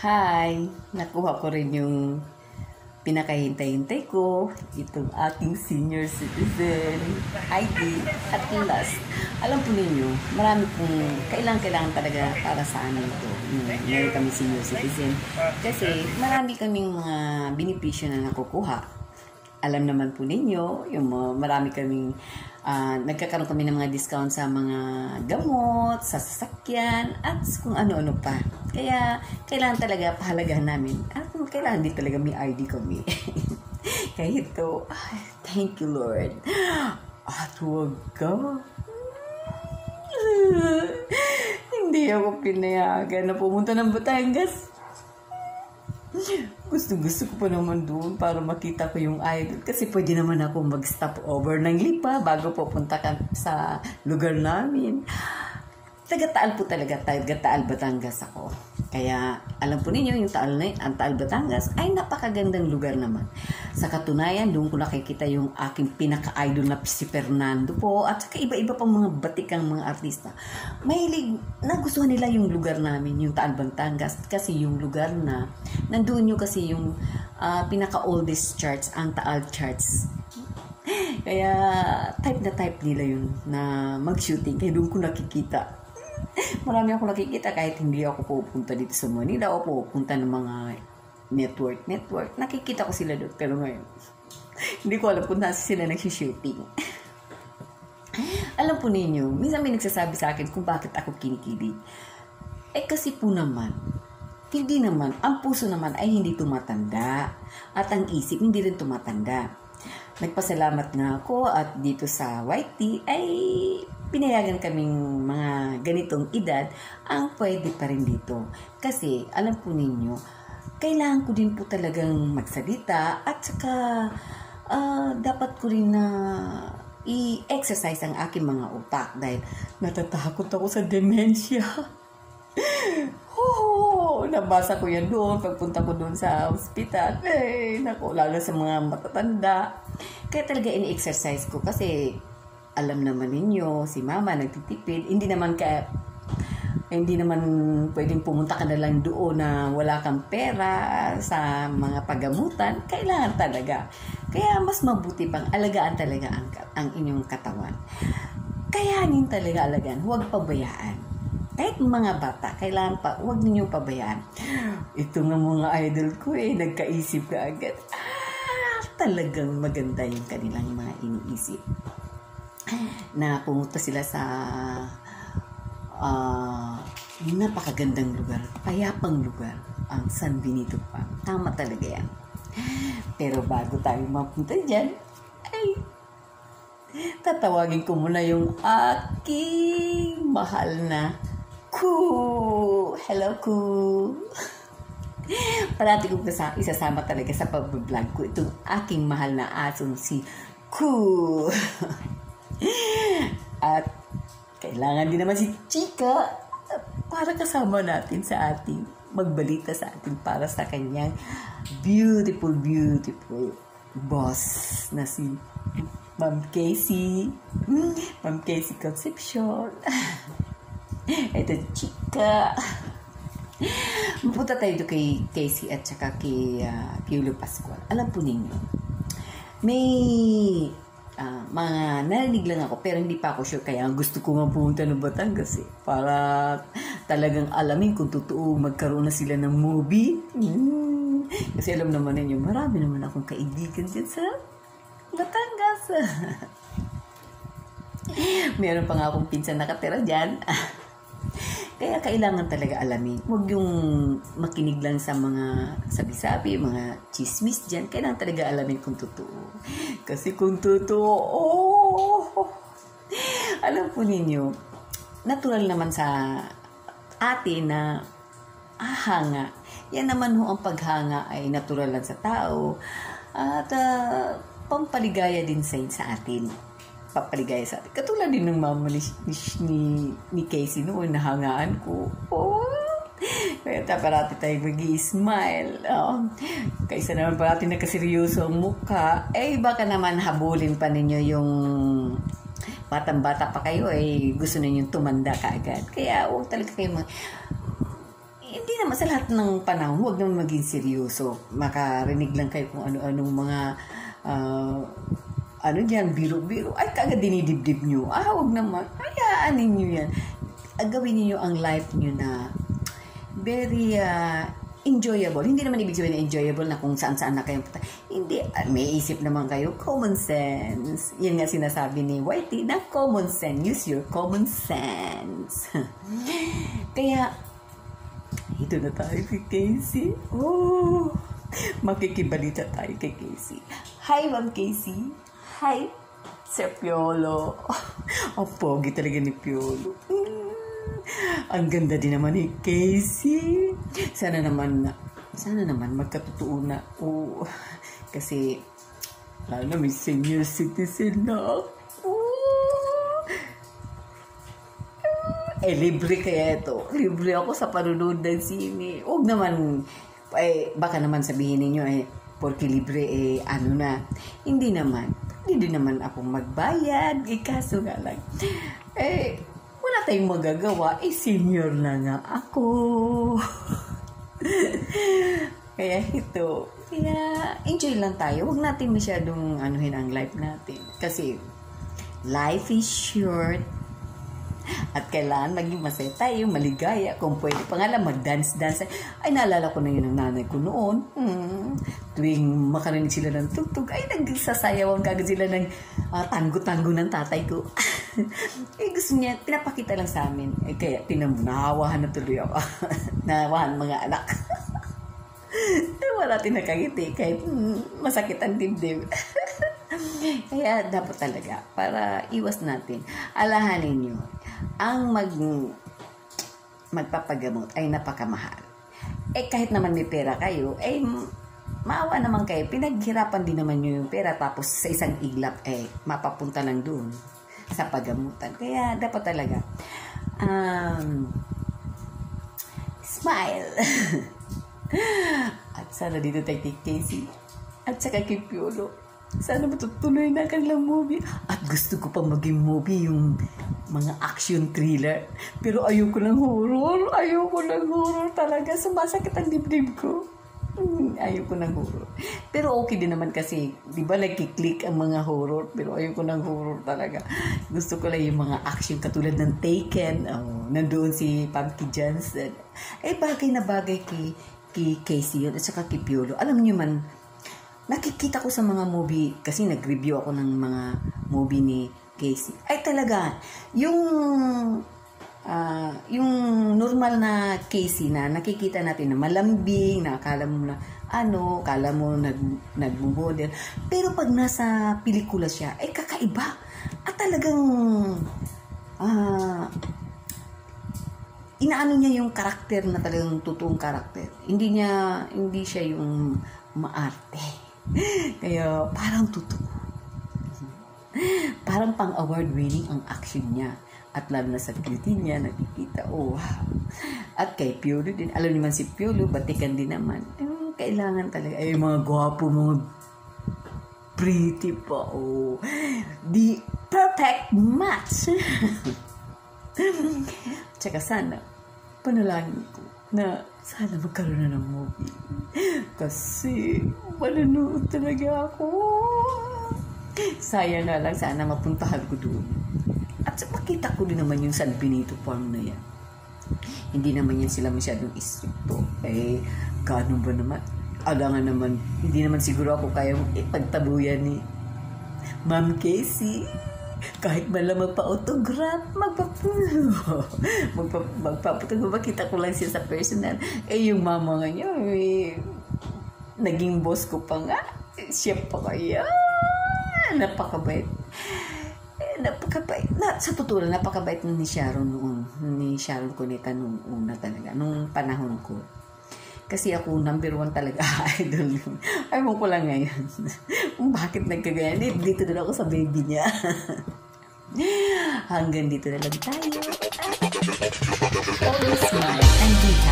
Hi! Nakuha ko rin yung pinakahintay-hintay ko, itong ating senior citizen, ID, at last. Alam po ninyo, marami pong kailangan-kailangan talaga para sa amin ito. Ngayon kami senior citizen. Kasi marami kaming mga benepisyo na nakukuha. Alam naman po ninyo, yung mga, marami kaming ah, nagkakaroon kami ng mga discount sa mga gamot, sa sasakyan, at kung ano-ano pa. Kaya, kailangan talaga pahalagahan namin. At kailangan din talaga may ID kami. Kaya ito, thank you Lord. At huwag ka. Hindi ako pinayagan na pumunta ng Batangas. Gusto gusto ko pa naman doon para makita ko yung idol. Kasi pwede naman ako mag-stop over ng lipa bago pupunta ka sa lugar namin. Taga-Taal po talaga, taga-Taal Batangas ako. Kaya alam po ninyo yung Taal ang Taal Batangas ay napakagandang lugar naman. Sa katunayan, doon ko nakikita yung aking pinaka-idol na si Fernando po at saka iba-iba pang mga batikang mga artista. Mahilig, nagustuhan nila yung lugar namin, yung Taal Batangas kasi yung lugar na nandoon yung kasi yung ah, pinaka-oldest church, ang Taal Church. Kaya type na type nila yun na mag-shooting. Kaya doon ko nakikita marami ako nakikita kahit hindi ako pupunta dito sa Manila o pupunta ng mga network, network. Nakikita ko sila doon. Pero ngayon, hindi ko alam kung nasa sila nagsishooting. alam po ninyo, minsan may nagsasabi sa akin kung bakit ako kinikilig. Eh kasi po naman, hindi naman, ang puso naman ay hindi tumatanda. At ang isip hindi rin tumatanda. Nagpasalamat nga ako at dito sa YT ay pinayagan kaming mga ganitong edad ang pwede pa rin dito. Kasi alam po ninyo, kailangan ko din po talagang magsalita at saka ah, dapat ko rin na i-exercise ang aking mga utak dahil natatakot ako sa dementia. Oo, nabasa ko yan doon. Pagpunta ko doon sa hospital, eh, naku, lalo sa mga matatanda. Kaya talaga ini-exercise ko kasi alam naman ninyo, si mama nagtitipid. Hindi naman ka hindi naman pwedeng pumunta ka na lang doon na wala kang pera sa mga pagamutan. Kailangan talaga. Kaya mas mabuti pang alagaan talaga ang, ang inyong katawan. Kayanin talaga alagaan. Huwag pabayaan kahit mga bata, kailangan pa, huwag ninyong pabayaan. Ito nga mga idol ko eh, nagkaisip ka agad. Ah, talagang maganda yung kanilang mga iniisip. Na pumunta sila sa ah, napakagandang lugar, payapang lugar, ang San Benito pa. Tama talaga yan. Pero bago tayo mapunta dyan, ay tatawagin ko muna yung aking mahal na Ku! Hello, Ku! Parati kong kasa- isasama talaga sa pag-vlog ko itong aking mahal na asong si Ku! At kailangan din naman si Chika para kasama natin sa ating magbalita sa atin para sa kanyang beautiful, beautiful boss na si Ma'am Casey. Ma'am Casey Concepcion. Ito, chika. Mapunta tayo doon kay Casey at saka kay uh, Piolo Pascual. Alam po ninyo, may ah, mga narinig lang ako pero hindi pa ako sure kaya gusto ko nga pumunta ng Batangas eh. Para talagang alamin kung totoo magkaroon na sila ng movie. Hmm. Kasi alam naman ninyo, marami naman akong kaibigan dyan sa Batangas. Meron pa nga akong pinsan nakatira dyan. Kaya kailangan talaga alamin. Huwag yung makinig lang sa mga sabi-sabi, mga chismis dyan. Kailangan talaga alamin kung totoo. Kasi kung totoo, oh, alam po ninyo, natural naman sa atin na ahanga. Yan naman ho ang paghanga ay natural lang sa tao. At ah, pampaligaya din sa, sa atin papaligaya sa atin. Katulad din ng mama ni, ni, ni, Casey noon, nahangaan ko. Oh, kaya parati tayo mag smile Oh. Kaysa naman parati nakaseryoso ang mukha. Eh, baka naman habulin pa ninyo yung batang-bata pa kayo, eh, gusto ninyo tumanda kaagad. Kaya, huwag talaga kayo mag... Hindi naman sa lahat ng panahon, huwag naman maging seryoso. Makarinig lang kayo kung ano-anong mga uh, ano diyan, biro-biro. Ay, kagad dinidibdib nyo. Ah, huwag naman. Hayaan ninyo yan. Gawin niyo ang life niyo na very uh, enjoyable. Hindi naman ibig sabihin na enjoyable na kung saan-saan na kayo punta. Hindi, uh, may isip naman kayo, common sense. Yan nga sinasabi ni Whitey na common sense. Use your common sense. Kaya, ito na tayo kay Casey. Oh, makikibalita tayo kay Casey. Hi, Ma'am Casey. Hi, Sir Piolo. Ang pogi talaga ni Piolo. Ang ganda din naman ni Casey. Sana naman, sana naman magkatotoo na. Oh, kasi, lalo na may senior citizen na. Eh, libre kaya ito. Libre ako sa panunod ng sine. Huwag naman, eh, baka naman sabihin ninyo, eh, porque libre, eh, ano na. Hindi naman. Hindi naman ako magbayad. Eh, kaso nga lang. Eh, wala tayong magagawa, eh senior na nga ako. kaya ito, kaya enjoy lang tayo. Huwag natin masyadong anuhin ang life natin. Kasi life is short. At kailangan maging masaya tayo, maligaya. Kung pwede pa nga lang, mag-dance-dance. Ay, naalala ko na yun ng nanay ko noon. Hmm. Tuwing makarinig sila ng tugtog, ay, nagsasayawan kagad sila ng uh, tango-tango ng tatay ko. eh, gusto niya, pinapakita lang sa amin. Eh, kaya, tinan mo, nahawahan na tuloy ako. nahawahan mga anak. eh, wala tinakangiti kahit mm, masakit ang dibdib. kaya, dapat talaga, para iwas natin, alahanin nyo, ang mag magpapagamot ay napakamahal. Eh, kahit naman may pera kayo, eh, maawa naman kayo. Pinaghirapan din naman nyo yung pera tapos sa isang iglap, eh, mapapunta lang doon sa paggamutan. Kaya, dapat talaga, um, smile. At sana dito tayo kay Casey. At saka kay Piolo. Sana matutuloy na kanilang movie. At gusto ko pa maging movie yung mga action thriller. Pero ayoko ng horror. Ayoko ng horror talaga. Sumasakit ang dibdib ko. Hmm, ayoko ng horror. Pero okay din naman kasi, di ba, like-click ang mga horror. Pero ayoko ng horror talaga. Gusto ko lang yung mga action katulad ng Taken. Oh, nandoon si Pumpkin Johnson. Eh, bagay na bagay kay, kay Casey yun at saka kay Piolo. Alam niyo man, nakikita ko sa mga movie, kasi nag-review ako ng mga movie ni Casey. Ay talaga, yung uh, yung normal na Casey na nakikita natin na malambing, na akala mo na ano, akala mo nag, nag-model. Pero pag nasa pelikula siya, ay kakaiba. At talagang uh, inaano niya yung karakter na talagang totoong karakter. Hindi niya, hindi siya yung maarte. Kaya parang totoo. Parang pang award winning ang action niya. At lalo na sa beauty niya, nakikita, oh wow. At kay Piolo din, alam naman si Piolo, batikan din naman. Eh, kailangan talaga, ay mga gwapo, mga pretty pa, oh. The perfect match. Tsaka sana, panalangin ko na sana magkaroon na ng movie. Kasi, manonood talaga ako. Sayang nga lang, sana mapuntahan ko doon. At makita ko din naman yung San Benito Farm na yan. Hindi naman yan sila masyadong istrikto. Eh, ganun ba naman? Alangan naman, hindi naman siguro ako kaya ipagtabuyan ni Ma'am Casey kahit lang magpa-autograph, magpa-pulo. magpa magpa makita ko lang siya sa personal. Eh, yung mama nga niya, eh, naging boss ko pa nga. Siya pa kaya. Napakabait. Eh, napakabait. Na, sa totoo lang, napakabait ni Sharon noon. Ni Sharon Cuneta nung una talaga. Nung panahon ko. Kasi ako, number one talaga idol. Ayaw ko lang ngayon. Bakit nagkagaya? Dito na ako sa baby niya. Hanggang dito na lang tayo. Always smile and be.